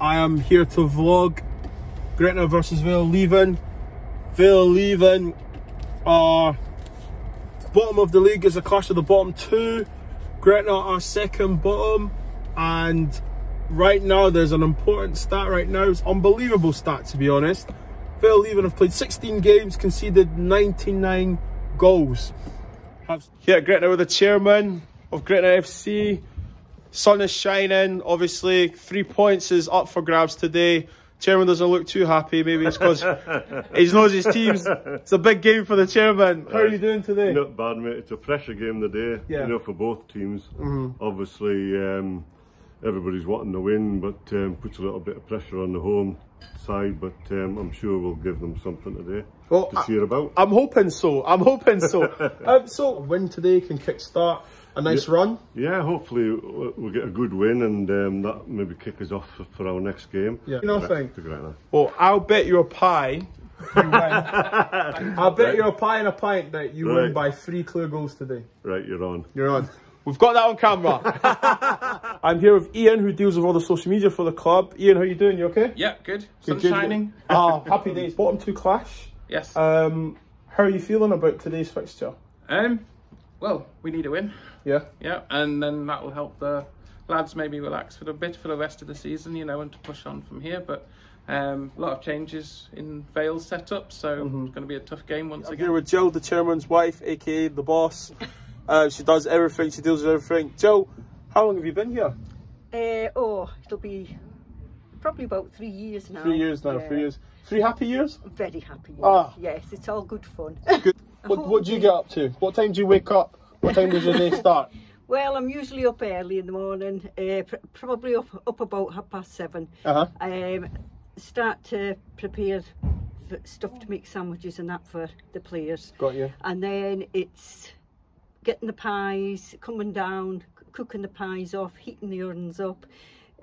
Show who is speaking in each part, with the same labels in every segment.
Speaker 1: I am here to vlog Gretna versus Vale Leithen. Vale Leithen are bottom of the league is a clash of the bottom two. Gretna are second bottom and right now there's an important stat right now. It's unbelievable stat to be honest. Vale Leithen have played 16 games, conceded 99 goals. Here at Gretna with the chairman of Gretna FC. Sun is shining, obviously. Three points is up for grabs today. Chairman doesn't look too happy. Maybe it's because he knows his team's. It's a big game for the chairman. How are you doing today?
Speaker 2: Not bad, mate. It's a pressure game today.
Speaker 1: Yeah.
Speaker 2: You know, for both teams.
Speaker 1: Mm-hmm.
Speaker 2: Obviously, um, everybody's wanting to win, but um, puts a little bit of pressure on the home side. But um, I'm sure we'll give them something today
Speaker 1: Well,
Speaker 2: to
Speaker 1: I-
Speaker 2: cheer about.
Speaker 1: I'm hoping so. I'm hoping so. um, so win today can kickstart a nice run.
Speaker 2: yeah, hopefully we'll we'll get a good win and um, that maybe kick us off for- for our next game.
Speaker 1: Yeah. You know, I think. Well, I'll bet you a pie. I'll bet you a pie and a pint that you win by three clear goals today.
Speaker 2: Right, you're on.
Speaker 1: You're on. We've got that on camera. I'm here with Ian, who deals with all the social media for the club. Ian, how are you doing? You okay?
Speaker 3: Yeah, good.
Speaker 1: Good,
Speaker 3: Sun
Speaker 1: good.
Speaker 3: shining.
Speaker 1: Ah, happy days. Bottom two clash.
Speaker 3: Yes.
Speaker 1: Um, how are you feeling about today's fixture?
Speaker 3: Um, well, we need a win.
Speaker 1: Yeah.
Speaker 3: Yeah, and then that will help the lads maybe relax for a bit for the rest of the season, you know, and to push on from here. But um, a lot of changes in Vale's setup, so it's going to be a tough game once
Speaker 1: I'm
Speaker 3: again.
Speaker 1: here with Joe, the chairman's wife, aka the boss. Uh, she does everything. She deals with everything. Joe, how long have you been here?
Speaker 4: Uh, oh, it'll be probably about three years now.
Speaker 1: Three years now.
Speaker 4: Yeah.
Speaker 1: Three years. Three happy years.
Speaker 4: Very happy. Years.
Speaker 1: Ah.
Speaker 4: Yes, it's all good fun.
Speaker 1: Good. What, what do you get up to? What time do you wake up? What time does your day start?
Speaker 4: well, I'm usually up early in the morning, uh, pr- probably up up about half past seven.
Speaker 1: Uh huh.
Speaker 4: Um, start to prepare stuff to make sandwiches and that for the players.
Speaker 1: Got you.
Speaker 4: And then it's getting the pies, coming down, cooking the pies off, heating the urns up.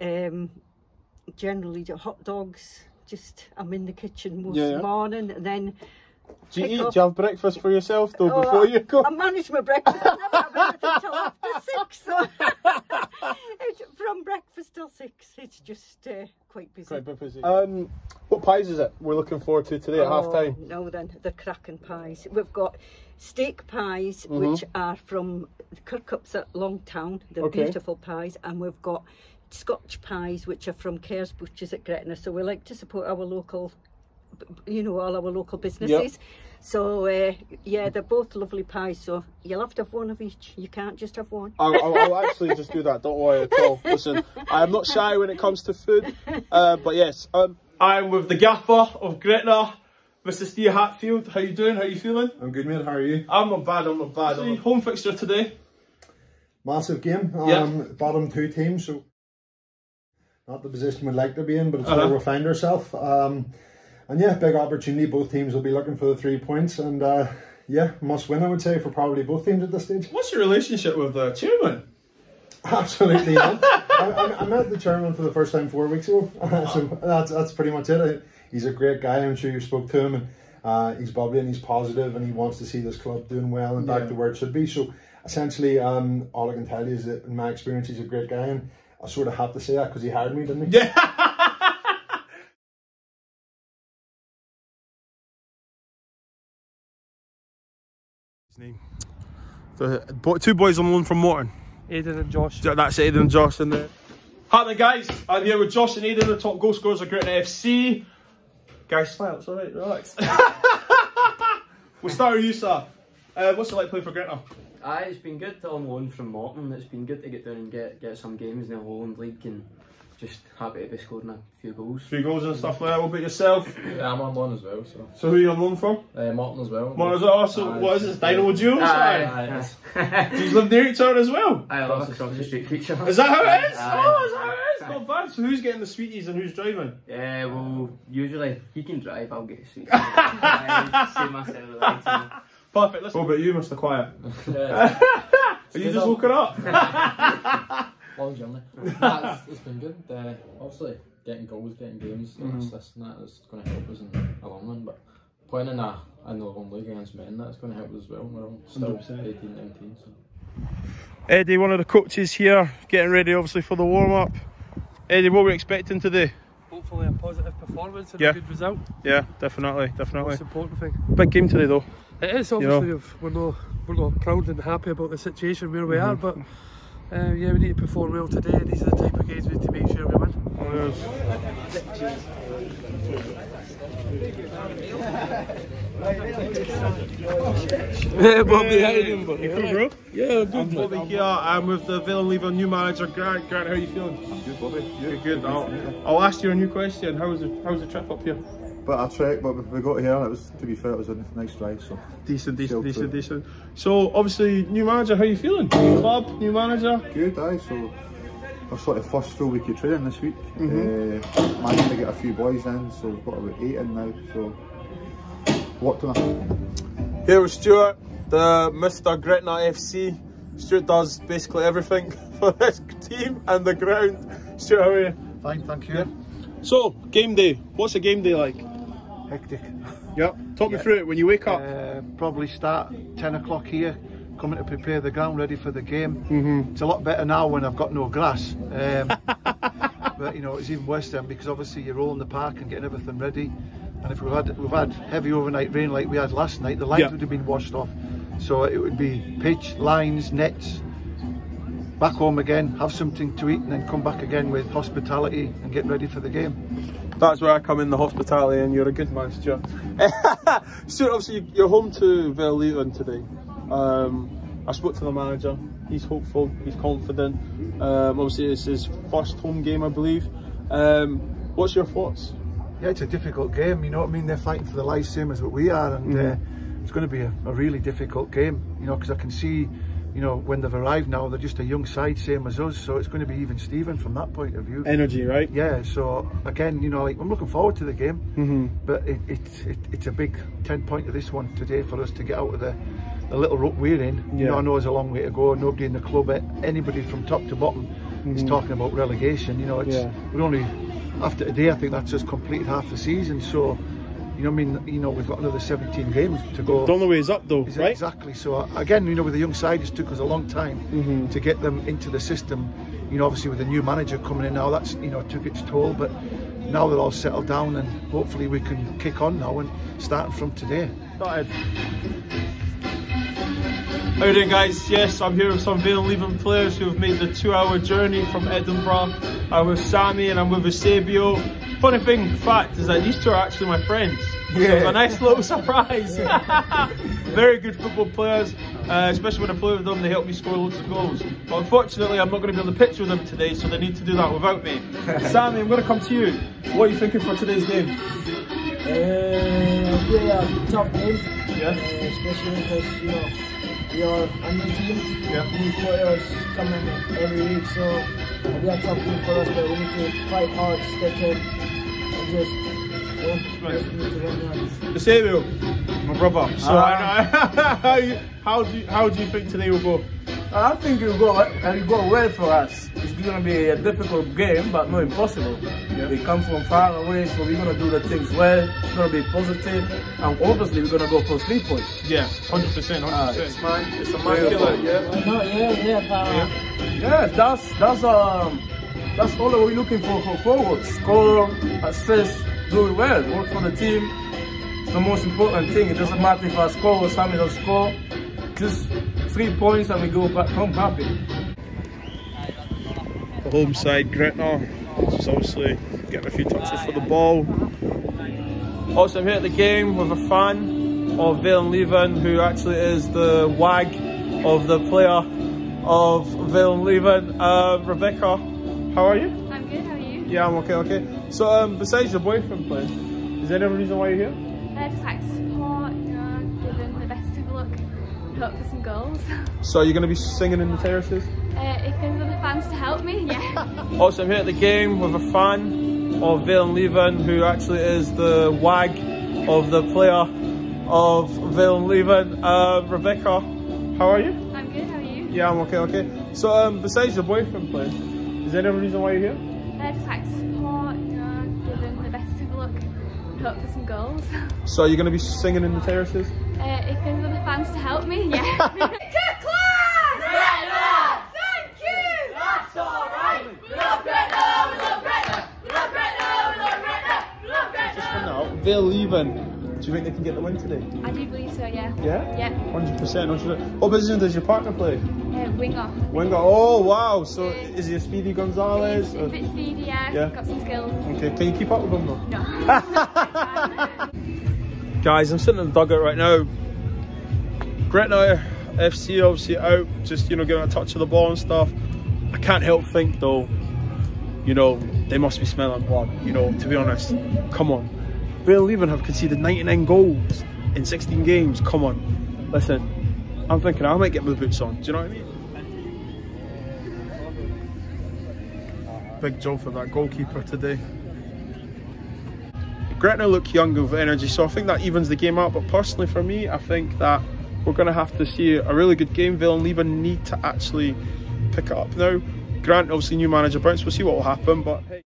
Speaker 4: Um, generally, hot dogs. Just I'm in the kitchen most
Speaker 1: Yeah, yeah.
Speaker 4: morning, and then
Speaker 1: Do you eat?
Speaker 4: up-
Speaker 1: Do you have breakfast for yourself though
Speaker 4: Oh,
Speaker 1: before you go?
Speaker 4: I manage my breakfast. I never have anything till after six. So from breakfast till six, it's just uh, quite busy.
Speaker 1: Quite busy. Um, what pies is it we're looking forward to today at half time?
Speaker 4: Oh, No, then the cracking pies. We've got steak pies,
Speaker 1: Mm-hmm.
Speaker 4: which are from Kirkups at Longtown. They're
Speaker 1: Okay.
Speaker 4: beautiful pies, and we've got Scotch pies, which are from Cares Butchers at Gretna. So we like to support our local, you know, all our local businesses. So uh, yeah, they're both lovely pies. So you'll have to have one of each. You can't just have one.
Speaker 1: I'll, I'll, I'll actually just do that. Don't worry at all. Listen, I'm not shy when it comes to food. Uh, but yes, um, I'm with the gaffer of Gretna, Mr. Steve Hatfield. How you doing? How you feeling?
Speaker 5: I'm good, mate. How are you?
Speaker 1: I'm not bad. I'm not bad. See, home fixture today.
Speaker 5: Massive game. Um,
Speaker 1: Yeah.
Speaker 5: Bottom two teams, so not the position we'd like to be in, but it's
Speaker 1: Uh-huh.
Speaker 5: where we find ourselves. Um, and yeah, big opportunity. Both teams will be looking for the three points, and uh, yeah, must win. I would say for probably both teams at this stage.
Speaker 1: What's your relationship with the chairman?
Speaker 5: Absolutely not. I, I, met the chairman for the first time four weeks ago, so that's that's pretty much it. I, he's a great guy. I'm sure you spoke to him, and uh, he's bubbly and he's positive, and he wants to see this club doing well and back
Speaker 1: Yeah.
Speaker 5: to where it should be. So essentially, um, all I can tell you is that in my experience, he's a great guy, and I sort of have to say that because he hired me, didn't he?
Speaker 1: Yeah. Name. The two boys on loan from Morton.
Speaker 3: Aidan and Josh.
Speaker 1: That's Aidan and Josh in there. Hi there, guys. I'm here with Josh and Aidan, the top goal scorers of Gretna FC. Guys, smile. It's all right. Relax. we'll start with you, sir. Uh, what's it like playing for Gretna?
Speaker 6: Aye, it's been good on loan from Morton. It's been good to get down and get get some games in the Lowland League and just happy to be scoring a few goals.
Speaker 1: Three goals and stuff like that. What about yourself?
Speaker 7: Yeah, I'm on loan as well, so.
Speaker 1: So who are you on loan from?
Speaker 7: Uh, Morton as well.
Speaker 1: Morton as well. So
Speaker 7: Aye.
Speaker 1: what is this? Dynamo Duos?
Speaker 6: Aye,
Speaker 1: Aye.
Speaker 6: aye.
Speaker 1: Do you live near each other as well?
Speaker 6: I love across the street feature.
Speaker 1: Is that how it is?
Speaker 6: Aye.
Speaker 1: Oh, is that how it is? Not bad. So who's getting the sweeties and who's driving?
Speaker 6: Yeah, well, usually he can drive, I'll get a sweet. I see myself like to-
Speaker 1: Perfect. Listen. What about you, Mr. Quiet?
Speaker 7: Yeah,
Speaker 1: Are you just woken up?
Speaker 7: Long journey. Nah, it's, it's been good. Uh, obviously, getting goals, getting games,
Speaker 1: Mm-hmm.
Speaker 7: mm assists and that is going to help us in the long run. But playing in a in the long league against men, that's going to help us as well. We're all still
Speaker 1: 100%.
Speaker 7: 18, 19. So.
Speaker 1: Eddie, one of the coaches here, getting ready obviously for the warm up. Eddie, what are we expecting today?
Speaker 8: hopefully a positive performance and
Speaker 1: Yeah.
Speaker 8: a good result.
Speaker 1: Yeah, definitely, definitely.
Speaker 8: Most important thing.
Speaker 1: Big game today though.
Speaker 8: It is
Speaker 1: You
Speaker 8: obviously
Speaker 1: know.
Speaker 8: we're not we're not proud and happy about the situation where we are, but. Uh, yeah, we need to perform well today. These are the type of games we need to make sure we win.
Speaker 1: Yeah, Bobby, how you doing, buddy? Good, bro? Yeah, good. I'm Bobby here. I'm with the Vale Leithen new manager, Grant. Grant, how are you feeling?
Speaker 9: I'm Good, Bobby.
Speaker 1: Good, good. I'll, I'll ask you a new question. How was the How was the trip up here?
Speaker 9: But I trek, but we got here. It was, to be fair, it was a nice drive. So
Speaker 1: Decent, decent, decent,
Speaker 9: good.
Speaker 1: decent. So obviously, new manager. How are you feeling? New club, new manager.
Speaker 9: good, aye. So our sort of first full week of training this week.
Speaker 1: Mm-hmm.
Speaker 9: Uh, managed to get a few boys in, so we've got about eight in now. So what do I?
Speaker 1: Here with Stuart, the Mr. Gretna FC. Stuart does basically everything for this team and the ground. Stuart, how are you?
Speaker 10: Fine, thank you.
Speaker 1: So, game day. What's a game day like?
Speaker 10: Hectic.
Speaker 1: Yep. Talk me through it when you wake up.
Speaker 10: Uh, probably start 10 o'clock here, coming to prepare the ground ready for the game. Mm-hmm. It's a lot better now when I've got no grass. Um, but you know, it's even worse then because obviously you're rolling the park and getting everything ready. And if we've had we've had heavy overnight rain like we had last night, the lines
Speaker 1: Yeah.
Speaker 10: would have been washed off. So it would be pitch, lines, nets, back home again, have something to eat, and then come back again with hospitality and get ready for the game.
Speaker 1: That's where I come in the hospitality, and you're a good man, Stuart. Stuart, obviously, you're home to Vale Leithen today. Um, I spoke to the manager. He's hopeful. He's confident. Um, obviously, it's his first home game, I believe. Um, what's your thoughts?
Speaker 10: yeah, it's a difficult game. You know what I mean? They're fighting for the life same as what we are, and uh, it's going to be a, a really difficult game. You know, because I can see, you know, when they've arrived now, they're just a young side, same as us. So it's going to be even Steven from that point of view.
Speaker 1: Energy, right?
Speaker 10: Yeah. So again, you know, like I'm looking forward to the game,
Speaker 1: Mm-hmm.
Speaker 10: but it, it, it it's a big ten point of this one today for us to get out of the. The little rut we're in, you
Speaker 1: Yeah.
Speaker 10: know, I know it's a long way to go. Nobody in the club, eh, anybody from top to bottom, is talking about relegation. You know, it's
Speaker 1: Yeah.
Speaker 10: we're only after today, I think that's just completed half the season. So, you know, I mean, you know, we've got another 17 games to go.
Speaker 1: The only way is up, though,
Speaker 10: Is-
Speaker 1: right?
Speaker 10: Exactly. So uh, again, you know, with the young side, it took us a long time
Speaker 1: Mm-hmm.
Speaker 10: to get them into the system. You know, obviously with the new manager coming in now, that's you know took its toll. But now they're all settled down, and hopefully we can kick on now and start from today.
Speaker 1: Started. How you doing guys? Yes, I'm here with some Vale Leithen players who have made the two hour journey from Edinburgh. I'm with Sammy and I'm with Eusebio. Funny thing, fact, is that these two are actually my friends. So it's a nice little surprise. Very good football players, uh, especially when I play with them, they help me score loads of goals. But unfortunately, I'm not going to be on the pitch with them today, so they need to do that without me. Sammy, I'm going to come to you. What are you thinking for today's game?
Speaker 11: Uh, yeah, tough game.
Speaker 1: Yeah?
Speaker 11: Uh, especially because you know we are a new team.
Speaker 1: Yeah.
Speaker 11: New players coming every week, so it'll be a tough game for us. But we need to fight hard, stick in, and just. Yeah, just need to win that.
Speaker 1: Eusebio, my brother. So I know, how, you, how do you, how do you think today will go?
Speaker 12: I think it will go and it go well for us. It's going to be a difficult game, but not impossible. We come from far away, so we're going to do the things well. It's going to be positive, and obviously we're going to go for three points.
Speaker 1: Yeah, hundred percent, hundred
Speaker 12: it's
Speaker 1: percent.
Speaker 12: man, it's a
Speaker 1: Yeah.
Speaker 12: man killer. Yeah,
Speaker 11: No, yeah, yeah, but,
Speaker 12: yeah. That's that's um that's all that we're looking for for forward. Score, assist, do it well. Work for the team. It's the most important thing. It doesn't matter if I score or Sammy doesn't score. Just three points and we go back home happy.
Speaker 1: The home side, Gretna, just obviously getting a few touches for the ball. Also, I'm here at the game with a fan of Vale Leithen, who actually is the wag of the player of Vale Leithen, uh, Rebecca. How are you?
Speaker 13: I'm good, how are you?
Speaker 1: Yeah, I'm okay, okay. So, um, besides your boyfriend playing, is there any reason why you're here?
Speaker 13: I just like to support, you know, giving the best of luck and hope for some goals.
Speaker 1: So, you're going to be singing in the terraces?
Speaker 13: Uh, if there's other fans to help me, yeah.
Speaker 1: Also, I'm here at the game with a fan of Vale Leithen, who actually is the wag of the player of Vale Leithen, uh, Rebecca. How are you?
Speaker 13: I'm good, how are you?
Speaker 1: Yeah, I'm okay, okay. So, um, besides your boyfriend playing, is there any reason why you're here?
Speaker 13: I just like to support, you know, giving the best of luck and hope for some goals.
Speaker 1: So, you're going to be singing in the terraces?
Speaker 13: Uh, if there's other fans to help me, yeah. Thank you! That's alright! We love Gretna, we love Gretna, we love Gretna, we love
Speaker 1: Vale Leithen. Do you think they can get the win today?
Speaker 13: I do believe so, yeah.
Speaker 1: Yeah?
Speaker 13: Yeah.
Speaker 1: 100%. 100%. What position does your partner play?
Speaker 13: Uh, winger.
Speaker 1: Winger. Oh, wow. So is he a Speedy Gonzalez?
Speaker 13: A bit speedy, yeah.
Speaker 1: Yeah.
Speaker 13: Got some skills.
Speaker 1: Okay, can you keep up with him though?
Speaker 13: No.
Speaker 1: Guys, I'm sitting in the dugout right now. Gretna FC obviously out, just, you know, getting a touch of the ball and stuff. I can't help think though, you know, they must be smelling blood, you know, to be honest. Come on. Vale Leithen have conceded 99 goals in 16 games. Come on. Listen, I'm thinking I might get my boots on. Do you know what I mean? Big job for that goalkeeper today. Gretna look young of energy, so I think that evens the game out. But personally, for me, I think that we're going to have to see a really good game. And need to actually pick it up now. Grant, obviously, new manager bounce. We'll see what will happen, but hey.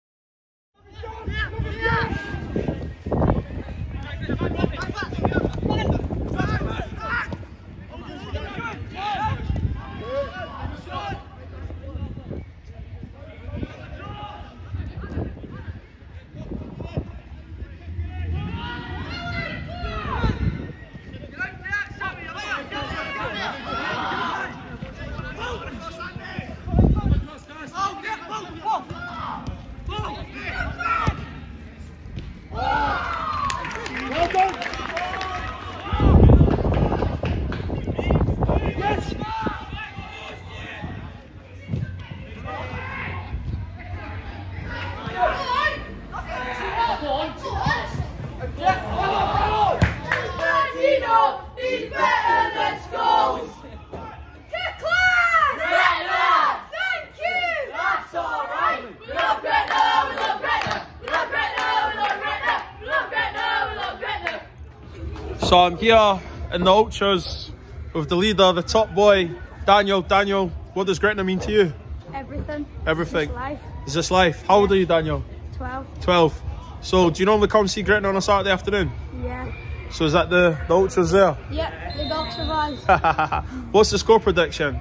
Speaker 1: So I'm here in the Ultras with the leader, the top boy, Daniel. Daniel, what does Gretna mean to you?
Speaker 13: Everything.
Speaker 1: Everything.
Speaker 13: It's life.
Speaker 1: Is this life? How old are you, Daniel?
Speaker 13: 12.
Speaker 1: 12. So do you normally come see Gretna on a Saturday afternoon?
Speaker 13: Yeah.
Speaker 1: So is that the, the Ultras there?
Speaker 13: Yep, the Ultra boys.
Speaker 1: What's the score prediction?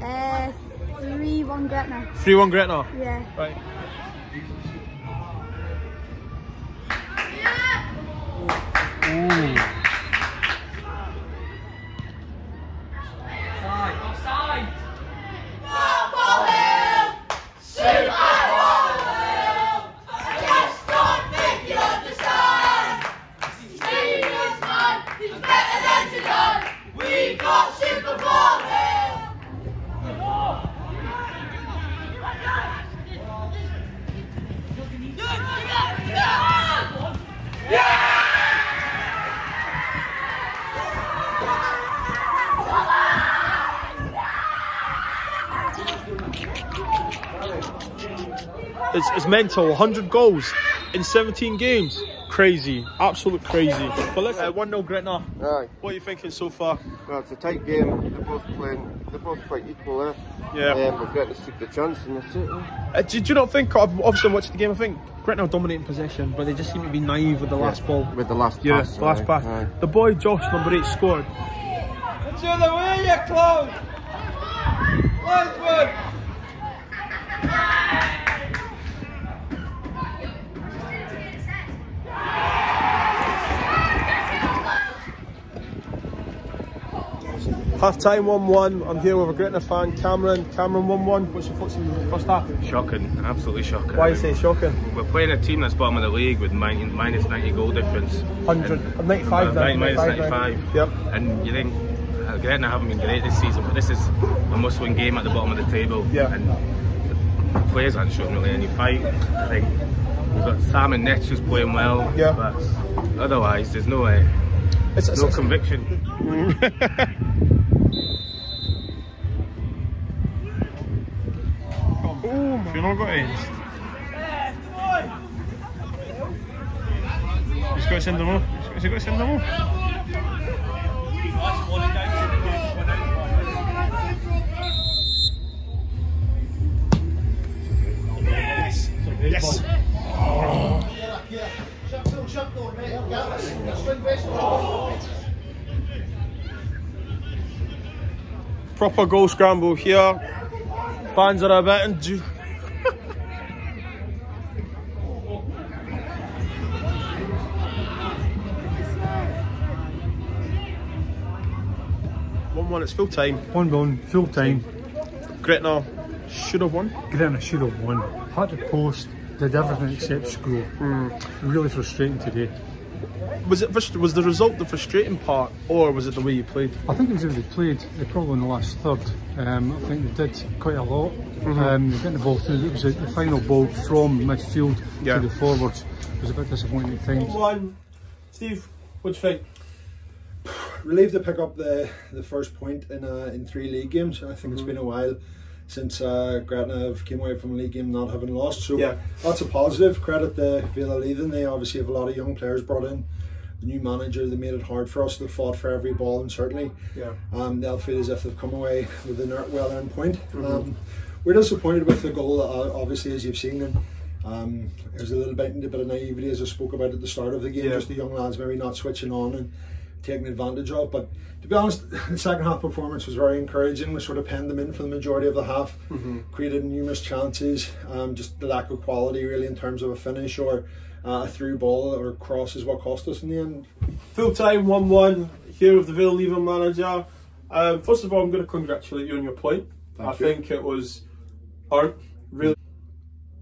Speaker 13: uh, 3-1 Gretna.
Speaker 1: 3-1 Gretna?
Speaker 13: Yeah.
Speaker 1: Right. Ooh. It's, it's mental. 100 goals in 17 games. Crazy. Absolute crazy. But let's uh, 1 0 Gretna.
Speaker 14: Aye.
Speaker 1: What are you thinking so far?
Speaker 14: Well, it's a tight game. They're both playing. They're both quite equal there.
Speaker 1: Yeah.
Speaker 14: Um, we've got to stick the chance, and that's it.
Speaker 1: Uh, do, do you not think, I've obviously watched the game, I think Gretna are dominating possession, but they just seem to be naive with the
Speaker 14: Yeah,
Speaker 1: last ball.
Speaker 14: with the last
Speaker 1: yeah,
Speaker 14: pass,
Speaker 1: the last pass.
Speaker 14: aye.
Speaker 1: The boy Josh, number 8, scored.
Speaker 15: It's the way you close. Nice one.
Speaker 1: Half time 1 1. I'm here with a Gretna fan, Cameron. Cameron 1 1. What's your thoughts on the first half?
Speaker 16: Shocking, absolutely shocking.
Speaker 1: Why you say shocking?
Speaker 16: We're playing a team that's bottom of the league with min- minus 90 goal difference.
Speaker 1: 100,
Speaker 16: And-
Speaker 1: 95
Speaker 16: uh,
Speaker 1: now,
Speaker 16: minus
Speaker 1: 95 now.
Speaker 16: 95.
Speaker 1: Yep.
Speaker 16: And you think, uh, Gretna haven't been great this season, but this is a must-win game at the bottom of the table.
Speaker 1: Yeah.
Speaker 16: And the players aren't showing really any fight. I think we've got Sam and Nets who's playing well.
Speaker 1: Yeah.
Speaker 16: But otherwise, there's no way.
Speaker 1: It's,
Speaker 16: no conviction.
Speaker 1: Oh, you're not got it. He's got to send them off. Has got send them off? Yes. Proper goal scramble here. Fans are a bit in. 1-1, it's full time.
Speaker 17: 1-1, full time.
Speaker 1: Gretna should have won.
Speaker 17: Gretna should have won. Had to post, did everything except score. Really frustrating today.
Speaker 1: Was it was the result the frustrating part, or was it the way you played?
Speaker 17: I think it was the way they played, they probably in the last third. Um, I think they did quite a lot.
Speaker 1: Mhm.
Speaker 17: Um, getting the ball through, it was the final ball from midfield
Speaker 1: Yeah.
Speaker 17: to the forwards. It was a bit disappointing at times.
Speaker 1: One, Steve, what do you think?
Speaker 5: Relieved to pick up the the first point in uh, in three league games. I think it's
Speaker 1: Mhm.
Speaker 5: been a while since uh, Gretna have came away from a league game not having lost. So
Speaker 1: Yeah.
Speaker 5: that's a positive. Credit to Vale Leithen. They obviously have a lot of young players brought in. The new manager, they made it hard for us. They fought for every ball, and certainly
Speaker 1: Yeah.
Speaker 5: um, they'll feel as if they've come away with a well-earned point.
Speaker 1: Mhm.
Speaker 5: Um, we're disappointed with the goal, uh, obviously, as you've seen. And, um, there's a little bit, a bit of naivety, as I spoke about at the start of the game,
Speaker 1: Yeah.
Speaker 5: just the young lads maybe not switching on and taking advantage of. But to be honest, the second half performance was very encouraging. We sort of penned them in for the majority of the half,
Speaker 1: Mhm.
Speaker 5: created numerous chances. Um, just the lack of quality, really, in terms of a finish or uh, a through ball or cross is what cost us in the end.
Speaker 1: Full time 1 1 here with the Vale Leithen manager. Um, first of all, I'm going to congratulate you on your point.
Speaker 9: Thank
Speaker 1: I
Speaker 9: you.
Speaker 1: think it was earned, really.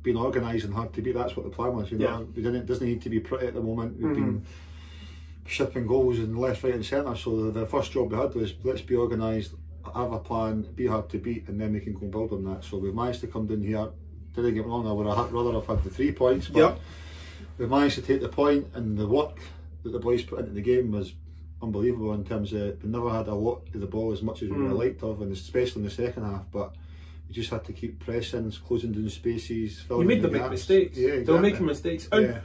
Speaker 9: Being organised and hard to beat, that's what the plan was. You know,
Speaker 1: Yeah.
Speaker 9: it doesn't need to be pretty at the moment. We've
Speaker 1: Mhm.
Speaker 9: been shipping goals in left, right, and centre. So the, the first job we had was let's be organised, have a plan, be hard to beat, and then we can go build on that. So we've managed to come down here. Didn't get wrong, I would have rather have had the three points, but
Speaker 1: Yep.
Speaker 9: we've managed to take the point, and the work that the boys put into the game was unbelievable in terms of we never had a lot of the ball as much as we would have
Speaker 1: Mm.
Speaker 9: liked of, and especially in the second half. But we just had to keep pressing, closing down spaces.
Speaker 1: You made
Speaker 9: in
Speaker 1: the big
Speaker 9: gaps.
Speaker 1: mistakes.
Speaker 9: Yeah,
Speaker 1: They were
Speaker 9: exactly.
Speaker 1: making mistakes. And
Speaker 9: Yeah.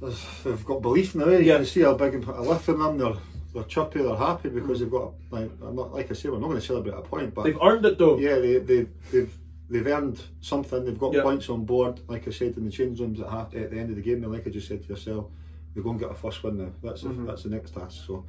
Speaker 9: They've got belief now. You can see how big and a lift in them. They're they're chirpy. They're happy because they've got. Like, I'm not like I say, we're not going to celebrate a point, but
Speaker 1: They've earned it though.
Speaker 9: Yeah, they they they've they've earned something. They've got
Speaker 1: Yeah.
Speaker 9: points on board. Like I said in the change rooms at half at the end of the game, and like I just said to yourself, we go and get a first win now. That's the
Speaker 1: Mhm.
Speaker 9: that's the next task. So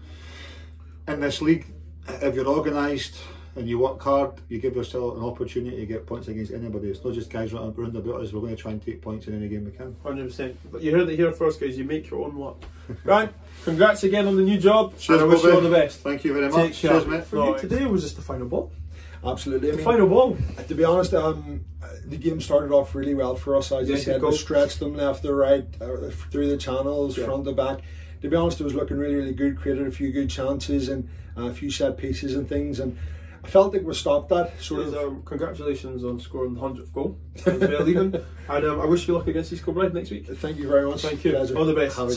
Speaker 9: in this league, if you're organised and you work hard, you give yourself an opportunity to get points against anybody. It's not just guys running around about us. We're going to try and take points in any game we can.
Speaker 1: Hundred percent. But you heard it here first, guys. You make your own luck. right. Congrats again on the new job.
Speaker 9: Cheers,
Speaker 1: and I wish you all the best.
Speaker 9: Thank you very
Speaker 1: Take
Speaker 9: much.
Speaker 1: care.
Speaker 9: Cheers, mate.
Speaker 1: For you today was just the final ball.
Speaker 5: Absolutely. I
Speaker 1: The
Speaker 5: mean,
Speaker 1: final ball.
Speaker 5: To be honest, um, the game started off really well for us. As
Speaker 1: Yeah,
Speaker 5: I
Speaker 1: good
Speaker 5: said,
Speaker 1: goal.
Speaker 5: we stretched them left to right, uh, through the channels,
Speaker 1: Yeah.
Speaker 5: front to back. To be honest, it was looking really, really good. Created a few good chances and uh, a few set pieces and things. And I felt like we stopped that sort
Speaker 1: Cheers,
Speaker 5: of.
Speaker 1: um, congratulations on scoring the hundredth goal. As well, even. and um, I wish you luck against East Kilbride next week.
Speaker 5: Thank you very much.
Speaker 1: Thank you.
Speaker 5: Pleasure.
Speaker 1: All the best.
Speaker 5: Have a